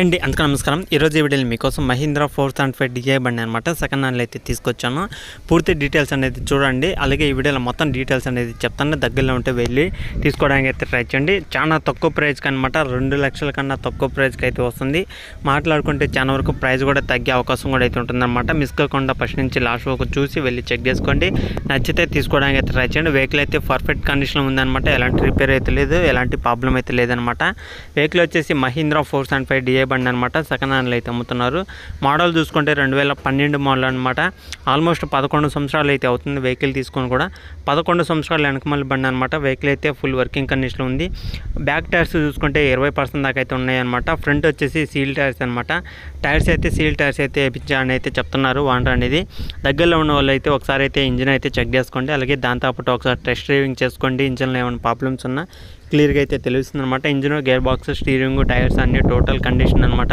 అండి అందుకు నమస్కారం. ఈరోజు ఈ వీడియోలో మీకోసం Mahindra four seventy five DI బండి అనమాట సెకండ్ హ్యాండ్లో అయితే తీసుకొచ్చాను. పూర్తి డీటెయిల్స్ అనేది చూడండి. అలాగే ఈ వీడియోలో మొత్తం డీటెయిల్స్ అనేది చెప్తాను. దగ్గరలో ఉంటే వెళ్ళి తీసుకోవడానికి అయితే ట్రై చేయండి. చాలా తక్కువ ప్రైస్కి అనమాట రెండు లక్షల కన్నా తక్కువ ప్రైస్కి అయితే వస్తుంది. మాట్లాడుకుంటే చాలా వరకు ప్రైస్ కూడా తగ్గే అవకాశం కూడా అయితే ఉంటుందన్నమాట. మిస్ కాకుండా ఫస్ట్ నుంచి లాస్ట్ వరకు చూసి వెళ్ళి చెక్ చేసుకోండి. నచ్చితే తీసుకోవడానికి అయితే ట్రై చేయండి. వెహికల్ అయితే పర్ఫెక్ట్ కండిషన్లో ఉందన్నమాట. ఎలాంటి రిపేర్ అయితే లేదు. ఎలాంటి ప్రాబ్లం అయితే లేదనమాట వెహికల్ వచ్చేసి Mahindra four seventy five DA బండి అనమాట సెకండ్ హ్యాండ్లో అయితే అమ్ముతున్నారు. మోడల్ చూసుకుంటే రెండు వేల పన్నెండు మోడల్ అనమాట ఆల్మోస్ట్ పదకొండు సంవత్సరాలు అయితే అవుతుంది వెహికల్ తీసుకొని కూడా. పదకొండు సంవత్సరాలు వెనకమల్లి బండి అనమాట వెహికల్ అయితే ఫుల్ వర్కింగ్ కండిషన్లో ఉంది. బ్యాక్ టైర్స్ చూసుకుంటే ఇరవై పర్సెంట్ దాకా అయితే ఉన్నాయన్నమాట ఫ్రంట్ వచ్చేసి సీల్ టైర్స్ అనమాట టైర్స్ అయితే సీల్ టైర్స్ అయితే వేయించాలని అయితే చెప్తున్నారు వాండర్ అనేది. దగ్గరలో ఉన్న వాళ్ళు అయితే ఒకసారి అయితే ఇంజిన్ అయితే చెక్ చేసుకోండి. అలాగే దాంతోపాటు ఒకసారి టెస్ట్ డ్రైవింగ్ చేసుకోండి. ఇంజిన్లో ఏమైనా ప్రాబ్లమ్స్ ఉన్నా క్లియర్గా అయితే తెలుస్తుంది అనమాట engine gear box steering tyres అన్ని టోటల్ కండిషన్ అనమాట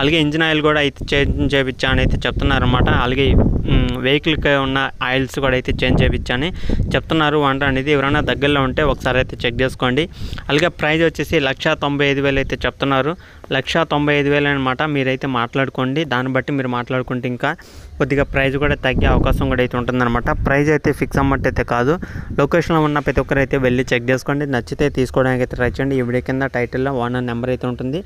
అలాగే ఇంజిన్ ఆయిల్ కూడా అయితే చేంజ్ చేయించాను అని అయితే చెప్తున్నారు అనమాట అలాగే వెహికల్కి ఉన్న ఆయిల్స్ కూడా అయితే చేంజ్ చేయించాను చెప్తున్నారు. వంట అనేది ఎవరైనా దగ్గరలో ఉంటే ఒకసారి అయితే చెక్ చేసుకోండి. అలాగే ప్రైస్ వచ్చేసి లక్ష తొంభై ఐదు వేలు అయితే చెప్తున్నారు. లక్ష తొంభై ఐదు వేలు అనమాట మీరైతే మాట్లాడుకోండి. దాన్ని బట్టి మీరు మాట్లాడుకుంటే ఇంకా కొద్దిగా ప్రైజ్ కూడా తగ్గే అవకాశం కూడా అయితే ఉంటుందన్నమాట. ప్రైజ్ అయితే ఫిక్స్ అమ్మట్ అయితే కాదు. లొకేషన్లో ఉన్న ప్రతి ఒక్కరు అయితే వెళ్ళి చెక్ చేసుకోండి. నచ్చితే తీసుకోవడానికి అయితే ట్రై చేయండి. ఈ వీడియో కింద టైటిల్లో ఓనర్ నెంబర్ అయితే ఉంటుంది.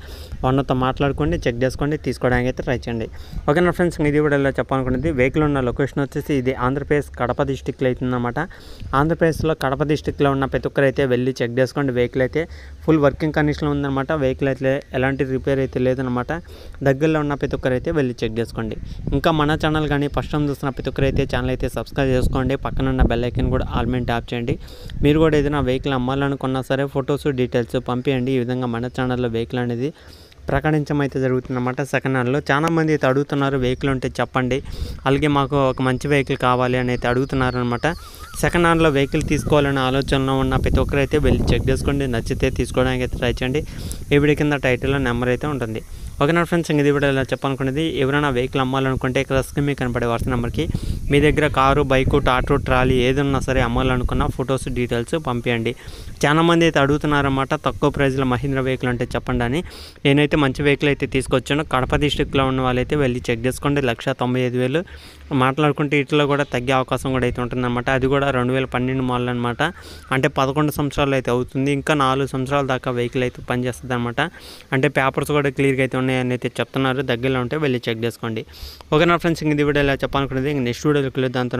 ఓనర్తో మాట్లాడుకోండి చెక్ చేసుకోండి తీసుకోవడానికి అయితే ట్రై చేయండి. ఓకేనా ఫ్రెండ్స్? ఇది వీడియోలో చెప్పాలనుకున్నది. వెహికల్ ఉన్న లొకేషన్ వచ్చేసి ఇది ఆంధ్రప్రదేశ్ కడప డిస్టిక్లో అవుతుందన్నమాట ఆంధ్రప్రదేశ్లో కడప డిస్టిక్లో ఉన్న ప్రతి ఒక్కరు అయితే వెళ్ళి చెక్ చేసుకోండి. వెహికల్ అయితే ఫుల్ వర్కింగ్ కండిషన్లో ఉందన్నమాట. వెహికల్ అయితే ఎలాంటి రిపేర్ అయితే లేదనమాట దగ్గరలో ఉన్న ప్రతి ఒక్కరైతే వెళ్ళి చెక్ చేసుకోండి. ఇంకా మన ఛానల్ కానీ ఫస్ట్ టైం చూస్తున్న ప్రతి ఒక్కరైతే ఛానల్ అయితే సబ్స్క్రైబ్ చేసుకోండి. పక్కన ఉన్న బెల్ ఐకన్ కూడా ఆల్మెంట్ ట్యాప్ చేయండి. మీరు కూడా ఏదైనా వెహికల్ అమ్మాలనుకున్నా సరే ఫొటోస్ డీటెయిల్స్ పంపించండి ఈ విధంగా మన ఛానల్లో వెహికల్ అనేది ప్రకటించడం అయితే జరుగుతుందన్నమాట. సెకండ్ హ్యాండ్లో చాలామంది అయితే అడుగుతున్నారు వెహికల్ ఉంటే చెప్పండి. అలాగే మాకు ఒక మంచి వెహికల్ కావాలి అని అయితే అడుగుతున్నారు అనమాట సెకండ్ హ్యాండ్లో వెహికల్ తీసుకోవాలనే ఆలోచనలో ఉన్న ప్రతి ఒక్కరైతే వెళ్ళి చెక్ చేసుకోండి. నచ్చితే తీసుకోవడానికి అయితే ట్రై చేయండి. ఈ వీడియో కింద టైటిల్లో నెంబర్ అయితే ఉంటుంది. ఓకేనా ఫ్రెండ్స్ ఇంక ఇది కూడా ఇలా చెప్పాలనుకునేది ఎవరైనా వెహికల్ అమ్మాలనుకుంటే ఇక్కడ స్క్రీన్ కనపడే వాట్సాప్ నెంబర్కి మీ దగ్గర కారు బైకు టాటో ట్రాలీ ఏదన్నా సరే అమ్మాలనుకున్న ఫొటోస్ డీటెయిల్స్ పంపించండి చాలా మంది అయితే అడుగుతున్నారన్నమాట తక్కువ ప్రైజ్లో మహీంద్రా వెహికల్ అంటే చెప్పండి అని. నేనైతే మంచి వెహికల్ అయితే తీసుకొచ్చాను. కడప డిస్టిక్లో ఉన్న వాళ్ళైతే వెళ్ళి చెక్ చేసుకోండి. లక్ష తొంభై ఐదు వేలు మాట్లాడుకుంటే ఇట్లా కూడా తగ్గే అవకాశం కూడా అయితే ఉంటుందన్నమాట. అది కూడా రెండు వేల పన్నెండు మోడల్ అనమాట అంటే పదకొండు సంవత్సరాలు అయితే అవుతుంది. ఇంకా నాలుగు సంవత్సరాల దాకా వెహికల్ అయితే పనిచేస్తుంది అనమాట అంటే పేపర్స్ కూడా క్లియర్గా అయితే ఉన్నాయని అయితే చెప్తున్నారు. దగ్గరలో ఉంటే వెళ్ళి చెక్ చేసుకోండి. ఓకే నా ఫ్రెండ్స్? ఇంక ఇది వీడియో ఇలా చెప్పాలనుకునేది ఇంక నెక్స్ట్ వీడియోకి దాంతో